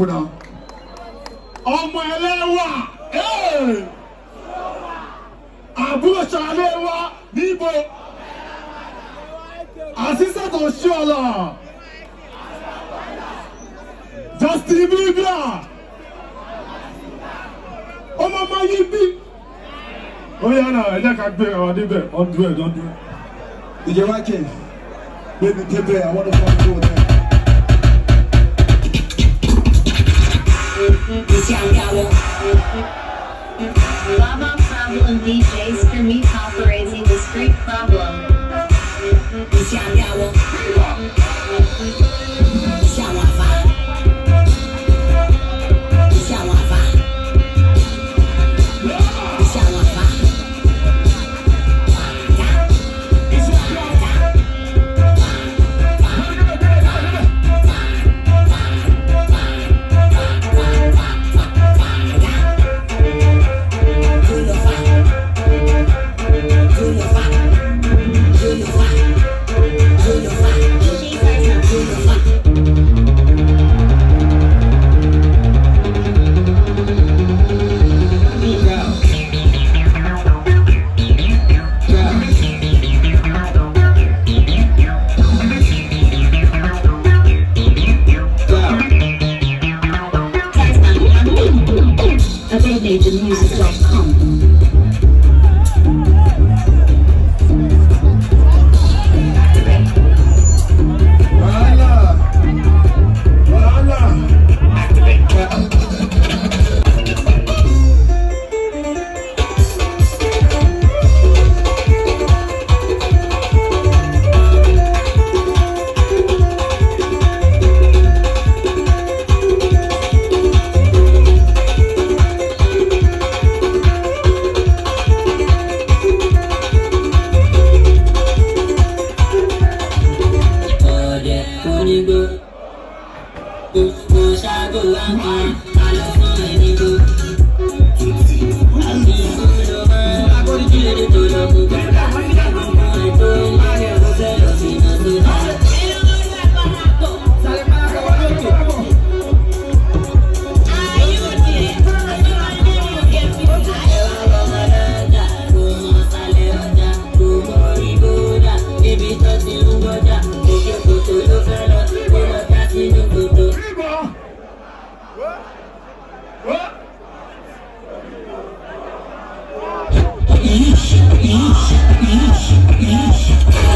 fúnra ọmọ ẹlẹ́wà àbúrò ṣàlẹ́ wa níbo àṣìṣẹ́tò ṣọ́ọ̀là Justin Bieber ọmọ ọmọ yìí bí ó yẹ náà ẹ jẹ́ ká gbé ọ níbẹ̀ ọdún ẹ̀ lọ́dún. ìjọba kejì gbé mi débẹ̀ àwọn ọdún kan tó wọlé. Baba problem DJs for me operating the street problem. Yeah, yeah, and they the music go, go, Alice. Eat, eat, eat.